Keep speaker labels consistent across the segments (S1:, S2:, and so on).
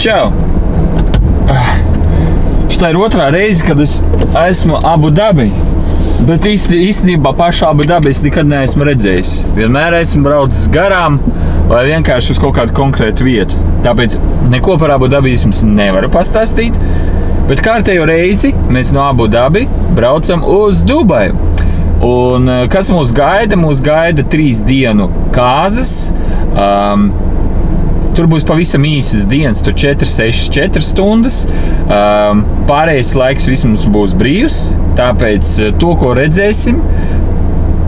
S1: Čau! Šī ir otrā reize, kad es esmu abu dabi. Bet īstenībā pašu abu dabu es nekad neesmu redzējis. Vienmēr esmu braucis garām vai vienkārši uz kaut kādu konkrētu vietu. Tāpēc neko par abu dabu jums nevaru pastāstīt. Bet kārtējo reizi mēs no abu dabi braucam uz Dubaju. Un eh, kas mūs gaida? Mūs gaida trīs dienu kāzas. Um, Tur būs pavisam īsas dienas, tur 4, 6, 4 stundas. Um, pārējais laiks vismaz būs brīvs. Tāpēc uh, to, ko redzēsim,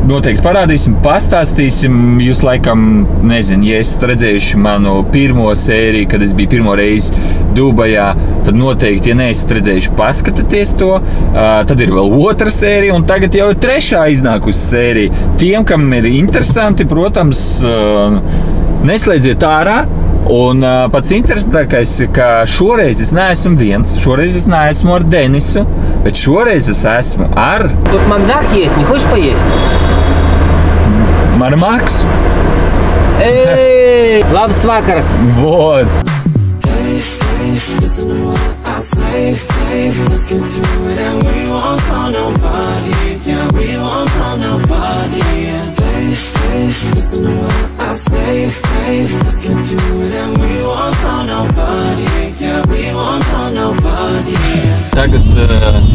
S1: noteikti parādīsim, pastāstīsim. Jūs laikam, nezināt, ja esat redzējuši manu pirmo sēriju, kad es biju pirmo reizi Dubajā, tad noteikti, ja neesat redzējuši, paskatieties to. Uh, tad ir vēl otra sērija, un tagad jau ir trešā iznākusi sērija. Tiem, kam ir interesanti, protams, uh, neslēdziet ārā. Un uh, pats interesantākais, ka šoreiz es neesmu viens, šoreiz es neesmu ar Denisu, bet šoreiz es esmu ar
S2: Тут Макдак есть, не хочешь поесть?
S1: Manu Maksu.
S2: Эй, labs vakars!
S1: Vot.
S3: Listen to what I say, say Let's get to it and we won't tell nobody Yeah, we won't tell nobody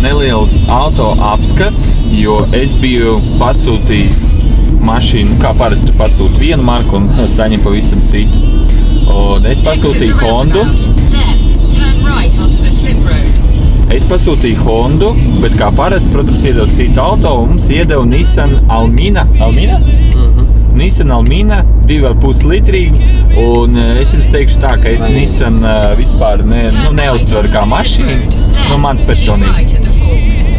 S1: Neliels auto apskats, jo es biju pasūtījis mašīnu, kā parasti pasūtu vienu marku un saņemu pavisam citu. Un es pasūtīju Hondu. Es pasūtīju Hondu, bet kā parasti, protams, iedod citu auto. un Mums iedeva Nissan Almina. Almina? Nissan Almina 2,5 litrīgi. Un eh, es jums teikšu tā, ka es Nissan eh, vispār ne, nu, neuztveru kā mašīnu. Nu, mans
S4: fork.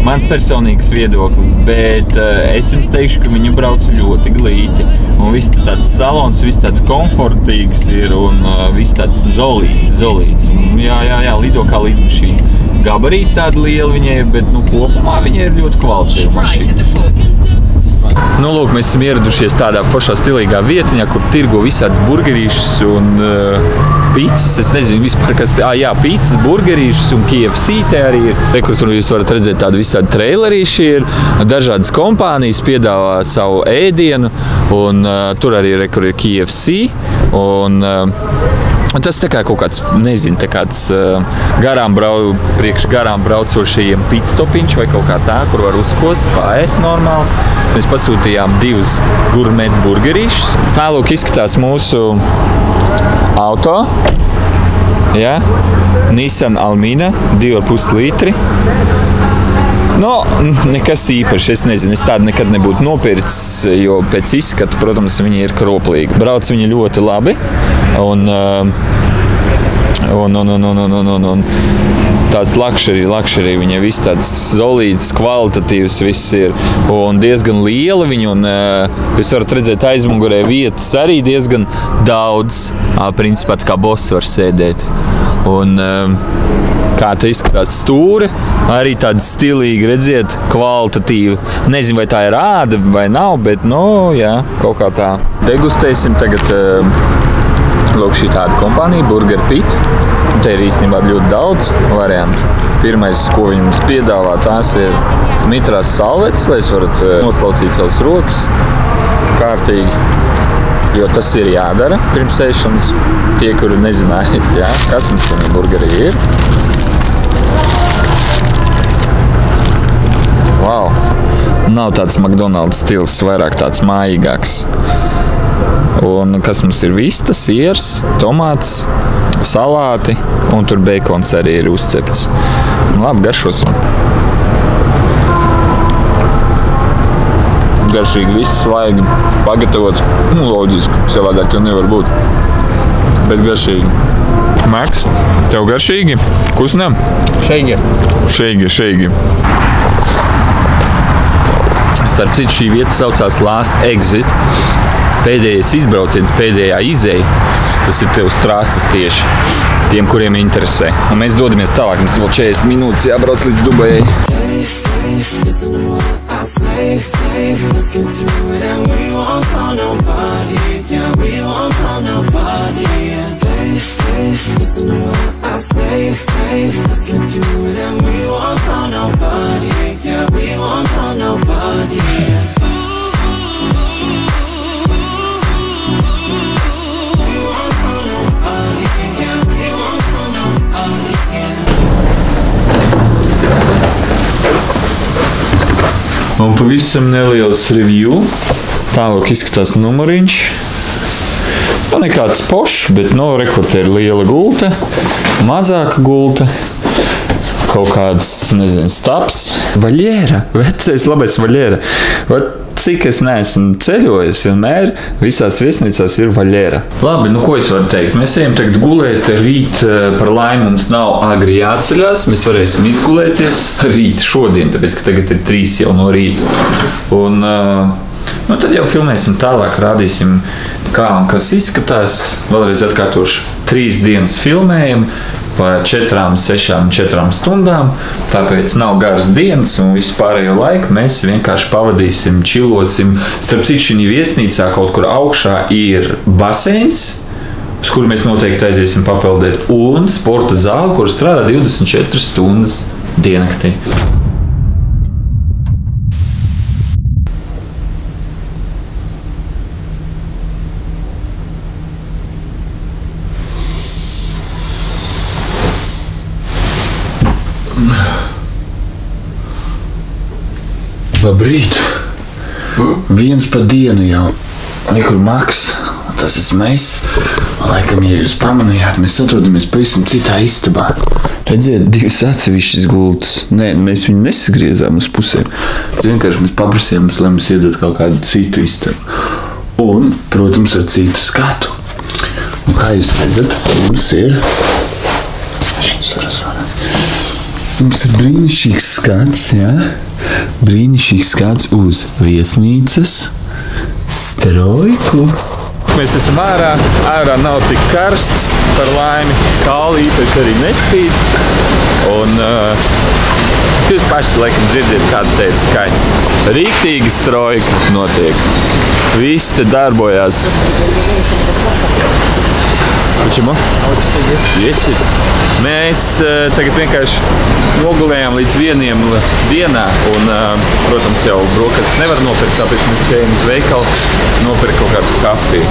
S1: Mans personīgs viedoklis, bet uh, es jums teikšu, ka viņa brauc ļoti glīti. Un viss tāds salons, viss tāds komfortīgs ir un viss tāds zolīts, zolīts. Un, Jā, jā, jā, lido kā lidmašīna. Gabarīti tāda liela viņai, bet nu, kopumā viņa ir ļoti kvalitatīva
S4: Right
S1: mašīna. Nu, lūk, mēs esam ieradušies tādā foršā, stilīgā vietā, kur tirgo visādas burgerīšas un uh, pīcis. Es nezinu, vispār, kas tas ir. Jā, pīcis, burgerīšas un te arī ir. Te, kur tur jūs varat redzēt, tādi visādi trailerīši ir. Dažādas kompānijas piedāvā savu ēdienu, un uh, tur arī re, kur ir KFC. Un, uh, Un Tas tā kā kaut kāds, nezinu, kāds uh, garām, brau, garām braucošajiem pitstopiņš vai kaut kā tā, kur var uzkost, pāriest normāli. Mēs pasūtījām divus gurmetu burgerīšus. Tālāk izskatās mūsu auto. Ja? Nissan Almina 2,5 litri. Nu, nekas īpašs. Es nezinu, es tādu nekad nebūtu nopircis, jo pēc izskata, protams, viņa ir kroplīga. Brauc viņa ļoti labi. Un, Un, un, un, un, un, un, un, un tāds luxury, luxury viņai viss tāds solīds, kvalitatīvs, viss ir un diezgan liela viņa. Un, uh, jūs varat redzēt, aizmugurē vietas arī diezgan daudz. Principā tā kā boss var sēdēt. Un, uh, kā tā izskatās stūri, arī tāda stilīga, redziet, kvalitatīva. Nezinu, vai tā ir rāda vai nav, bet, nu, jā, kaut kā tā. Degustēsim tagad. Uh, Lūk, šī tāda kompānija, Burger Pit. Un Te ir īstenībā ļoti daudz variantu. Pirmais, ko viņi mums piedāvā, tās ir mitrās salvetes, lai jūs varat eh, noslaucīt savus rokas kārtīgi. Jo tas ir jādara pirms ēšanas. Tie, kuri nezināja, jā, kas mums tur burgerī ir. Wow! Nav tāds McDonald's stils, vairāk tāds mājīgāks. Un kas mums ir vistas, siers, tomāts, salāti un tur beigons arī ir uzcepts. Nu, Labi, garšosim. Garšīgi, viss svaigi pagatavots. Nu, loģiski, savādāk jau nevar būt. Bet garšīgi. Maks, tev garšīgi? Kusnām?
S2: Šeigi.
S1: Šeigi, šeigi. Starp citu, šī vieta saucās Last Exit pēdējais izbrauciens, pēdējā izēja, tas ir uz trases tieši tiem, kuriem interesē. Un mēs dodamies tālāk, mums vēl 40 minūtes jābrauc līdz Dubajai.
S3: Listen to what I say, say Let's get to it and we won't tell nobody Yeah, we won't tell nobody yeah.
S1: Un pavisam neliels review. Tālāk izskatās numuriņš. Nu, nekāds pošs, bet no rekorda ir liela gulta, mazāka gulta. Kaut kāds, nezinu, stāps. Vaļēra, vecais, labais vaļēra. Vat Cik es neesmu ceļojis, vienmēr visās viesnīcās ir vaļēra. Labi, nu ko es varu teikt? Mēs ejam tagad gulēt. Rīt eh, par laimi mums nav agri jāceļās. Mēs varēsim izgulēties rīt, šodien, tāpēc ka tagad ir trīs jau no rīta. Un, uh, nu, tad jau filmēsim tālāk, rādīsim, kā un kas izskatās. Vēlreiz atkārtošu, trīs dienas filmējumu par 4, 6, 4 stundām. Tāpēc nav garas dienas, un visu pārējo laiku mēs vienkārši pavadīsim, čilosim. Starp citu, šī viesnīcā kaut kur augšā ir baseins. Uz kuru mēs noteikti aiziesim papildēt, un sporta zāle, kur strādā 24 stundas diennaktī. Labrīt! Viens pa dienu jau. Kur maks, tas esmu es. Laikam, ja jūs pamanījāt, mēs atrodamies pavisam citā istabā. Redziet, divas atsevišķas gultas. Nē, mēs viņu nesagriezām uz pusēm. Vienkārši mēs paprasījām, lai mums iedod kaut kādu citu istabu. Un, protams, ar citu skatu. Un, kā jūs redzat, mums ir. Šis ir Mums ir brīnišķīgs skats, jā. Brīnišķīgs skats uz viesnīcas strojku. Mēs esam ārā, ārā nav tik karsts, par laimi. Saule īpaši arī nespīd. Un, uh, jūs paši laikam dzirdat, kāda te ir skaņa. Rīktīgi strojka notiek. Viss te darbojās. Почему? Есть. Mēs uh, tagad vienkārši nogulējām līdz vieniem dienā, un, uh, protams, jau brokastis nevar nopirkt, tāpēc mēs ejam uz veikalu, nopirkt kaut kādas kafiju.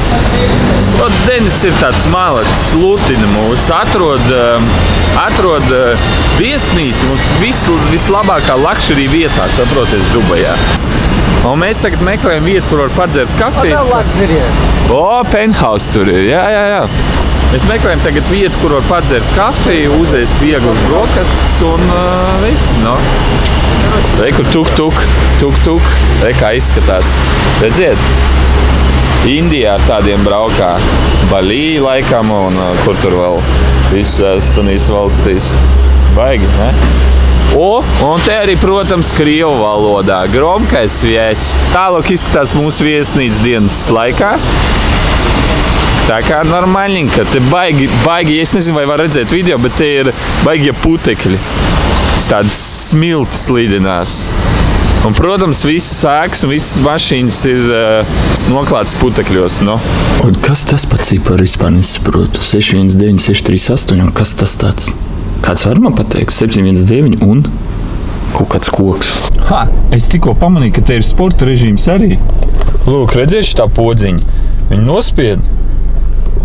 S1: Tad Denis ir tāds malacis, slutina mūs, atrod, uh, atrod uh, viesnīcu mums vis, vislabākā lakšurī vietā, saproties, Dubajā. Un mēs tagad meklējam vietu, kur var padzert kafiju. O, penthouse tur ir, jā, jā, jā. Mēs meklējam tagad vietu, kur var padzert kafiju, uzēst vieglas brokastis un uh, viss. No. Re, kur tuk, tuk, tuk, tuk. Re, kā izskatās. Redziet, Indijā ar tādiem braukā Balī laikam un uh, kur tur vēl visās tanīs valstīs. Baigi, ne? O, un te arī, protams, krievu valodā. Gromkais viesis. Tālāk izskatās mūsu viesnīcas dienas laikā. Tā kā normāļņika, te baigi, baigi, es nezinu, vai var redzēt video, bet te ir baigie putekļi. Tādas smiltis lidinās. Un, protams, visas ēkas un visas mašīnas ir uh, noklātas putekļos. No? Un kas tas pats ir par vispār nesaprotu? 619, 638, kas tas tāds? Kāds var man pateikt? 719 un kaut kāds koks. Ha, es tikko pamanīju, ka te ir sporta režīms arī. Lūk, redziet šitā podziņa. Viņi nospied.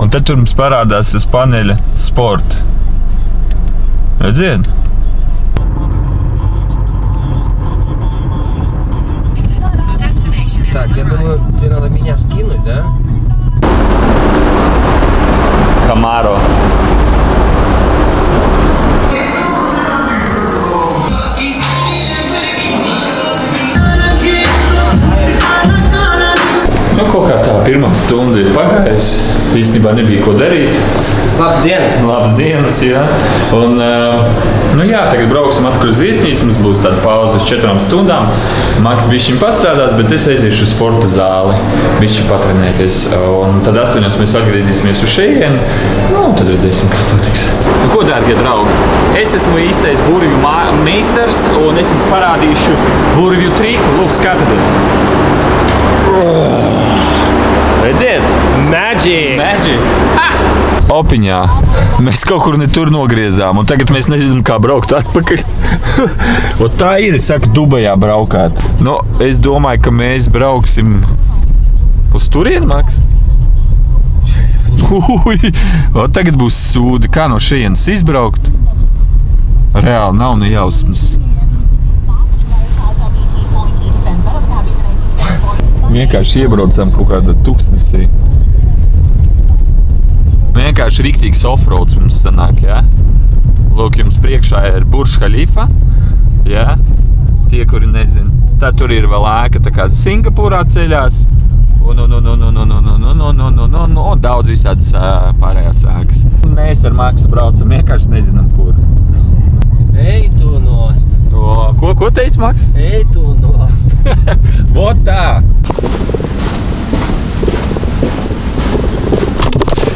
S1: Un tad tur mums parādās uz paneļa sporta. Redziet? Īstenībā nebija ko darīt.
S2: Labs dienas!
S1: Labs dienas, jā. Un, uh, nu jā, tagad brauksim atpakaļ uz viesnīcu. Mums būs tāda pauze uz četrām stundām. Maks bija šim pastrādās, bet es aiziešu uz sporta zāli. Viņš patrenēties. Un tad astoņos mēs atgriezīsimies uz šejienu. Nu, tad redzēsim, kas notiks. Nu, ko, dārgie draugi? Es esmu īstais burvju meistars un es jums parādīšu burvju triku. Lūk, skatieties! Redziet!
S2: Magic!
S1: Magic! Opiņā. Mēs kaut kur ne tur nogriezām, un tagad mēs nezinām, kā braukt atpakaļ. Tā ir, es saku, Dubajā braukāt. Nu, es domāju, ka mēs brauksim uz turieni, Maks. Ui, o, tagad būs sūdi. Kā no šejienes izbraukt? Reāli nav ne Vienkārši iebraucam kaut kādā tūkstnesī. Vienkārši rīktīgs offroads mums sanāk, jā. Lūk, jums priekšā ir Burš Khalifa, jā. Tie, kuri nezin. Tad tur ir vēl ēka, tā kā Singapūrā ceļās. Un, un, un, un, un, un, un, un, un, un, un, un, un, daudz visādas pārējās ēkas. Mēs ar Maksu braucam, vienkārši nezinām, kur.
S2: Ej tu nost.
S1: O, ko, ko teica Maks?
S2: Ej tu nost.
S1: Vot tā!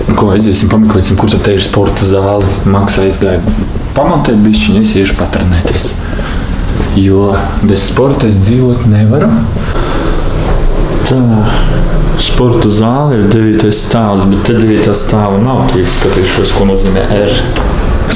S1: Nu, Ko aiziesim, pameklēsim, kur tad te ir sporta zāle. Maks aizgāja pamatēt bišķiņu, es iešu patrenēties. Jo bez sporta es dzīvot nevaru. Tā, sporta zāle ir 9. stāvs, bet te 9. stāva nav. Tagad skatīšos, ko nozīmē R.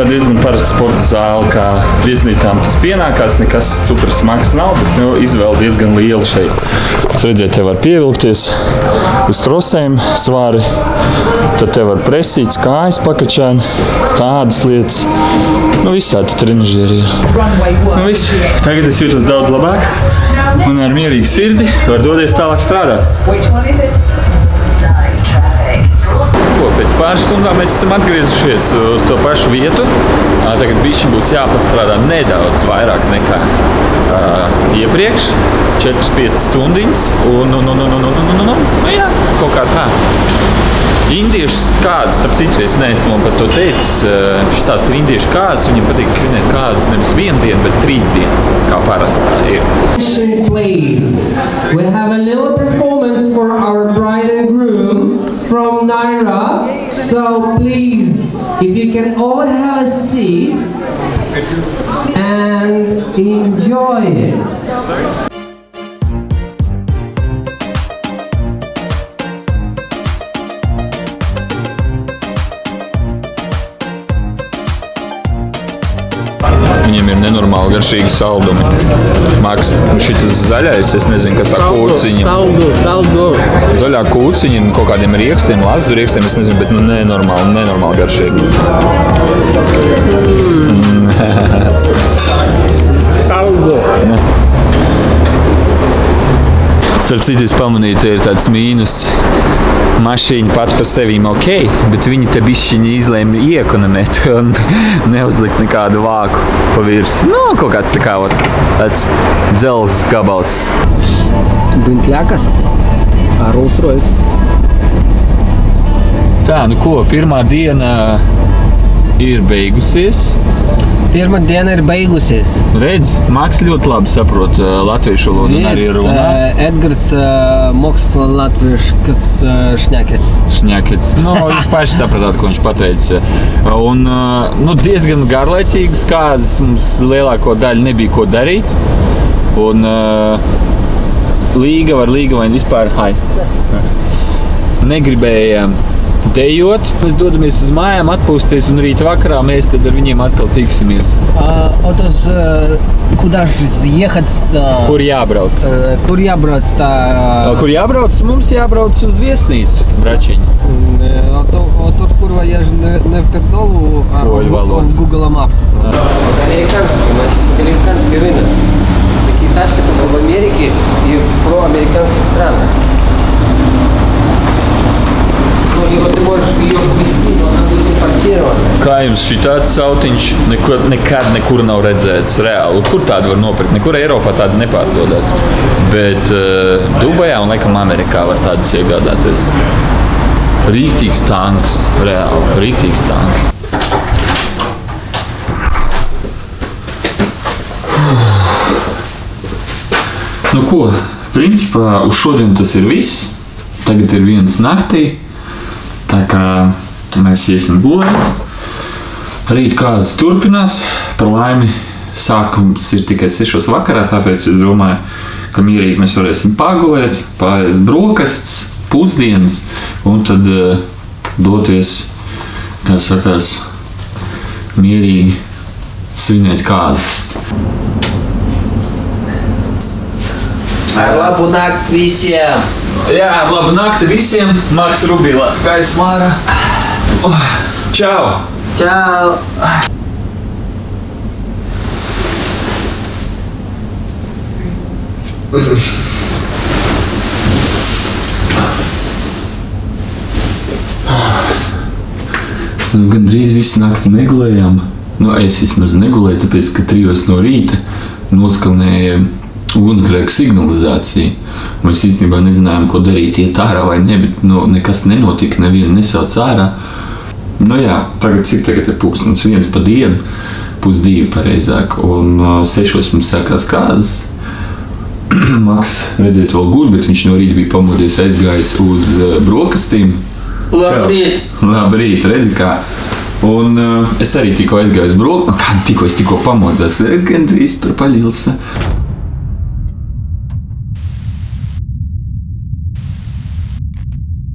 S1: Man diezgan parasta sporta zāle, kā viesnīcām tas pienākās. Nekas super smags nav, bet nu, izvēle diezgan liela šeit. Jūs redzat, te var pievilkties uz trosēm svāri. Tad te var presīt kājas pakačēni, tādas lietas. Nu, visādi trenižieri ir. Nu, viss. Tagad es jūtos daudz labāk. Un ar mierīgu sirdi var doties tālāk strādāt. Ko, pēc pāris stundām mēs esam atgriezušies uz to pašu vietu. Ā, Tagad bišķi būs jāpastrādā nedaudz vairāk nekā uh, iepriekš. 4-5 stundiņas. Un, un, un, un, un, un, un, un, un, nu jā, kaut kā tā. Indiešu kādas, starp citu, es neesmu par to teicis. Šitās ir indiešu kādas, viņiem patīk svinēt kādas nevis vienu dienu, bet trīs dienas, kā parasti tā ir.
S5: Please. We have a little performance for our bride and groom from Naira. So please, if you can all have a seat and enjoy it.
S1: Nenormāli garšīgi saldumi. Maks, šis zaļais, es nezinu, kas tā kūciņa.
S2: Saldu, saldu.
S1: Zaļā kūciņa, nu, kaut kādiem riekstiem, lazdu riekstiem, es nezinu, bet nu, nenormāli, nenormāli garšīgi.
S2: Saldu.
S1: Starp citu, es pamanīju, ka ir tāds mīnus. Mašīna pati par sevi ok, bet viņi te bišķiņi izlēma iekonomēt un neuzlikt nekādu vāku pa virsmu. Nu, kaut kāds tā kā ot, tāds dzelzs gabals.
S2: Bintļakas. Ar Rolls Royce.
S1: Tā, nu ko, pirmā diena ir beigusies.
S2: Pirmā diena ir beigusies.
S1: Redz, Maks ļoti labi saprot uh, latviešu valodu un arī runā.
S2: uh, Edgars uh, mākslā latviešu, kas uh, šnekets.
S1: Šņakets. Nu, jūs paši sapratāt, ko viņš pateica. Un, uh, nu, diezgan garlaicīgas kādas mums lielāko daļu nebija ko darīt. Un uh, līga var līga vai vispār hai. Negribējām dejot. Mēs dodamies uz mājām, atpūsties, un rīt vakarā mēs tad ar viņiem atkal tiksimies.
S2: А, Отож, е, куди ж їхати? та-
S1: Kur jābrauc?
S2: Е, Kur jābrauc tā?
S1: Kur jābrauc? Mums jābrauc uz viesnīcu, Bračiņu.
S2: Е, ото- Отож, курва, я ж не, не в пердолу, а
S1: Ой,
S2: в,
S1: Володя.
S2: в Google Maps. Американский, американский рынок. Такие тачки только в Америке и в проамериканских странах. Un, jo tu možeš biju visti, no tad ir parķierota.
S1: Kā jums šī tāds sautiņš nekur, nekad nekur nav redzēts reāli? Kur tādu var nopirkt? Nekur Eiropā tāda nepārdodas. Bet uh, Dubajā un laikam Amerikā var tādas iegādāties. Rīktīgs tanks, reāli rīktīgs tanks. Nu ko, principā uz šodien tas ir viss. Tagad ir viens naktī. Tā kā mēs iesim gulēt. Rīt kāds turpinās. Par laimi, sākums ir tikai 6 vakarā, tāpēc es domāju, ka mierīgi mēs varēsim pagulēt, pāriest brokastis, pusdienas un tad uh, doties, kā sakās, mierīgi svinēt kādas.
S2: Ar labu nakti visiem!
S1: Jā, labu nakti visiem! Maks Rubila, gaisa mārā! Oh, čau!
S2: Čau!
S1: Nu, Gan drīz visu nakti negulējām. Nu, es vismaz negulēju, tāpēc ka trijos no rīta noskanēja ugunsgrēka signalizācija. Mēs īstenībā nezinājām, ko darīt, iet ārā vai ne, bet nu, nekas nenotika, nevienu nesauc ārā. Nu, jā, tagad cik tagad ir pūkstens viens pa dienu, pusdivi pareizāk, un uh, sešos mums sākās kādas. Maks, redziet, vēl guļ, bet viņš no rīta bija pamodies, aizgājis uz uh, brokastīm.
S2: Labrīt!
S1: Labrīt, redzi, kā. Un uh, es arī tikko aizgāju uz brokastiem, kā tikko es tikko pamodos, gandrīz par paļilsu.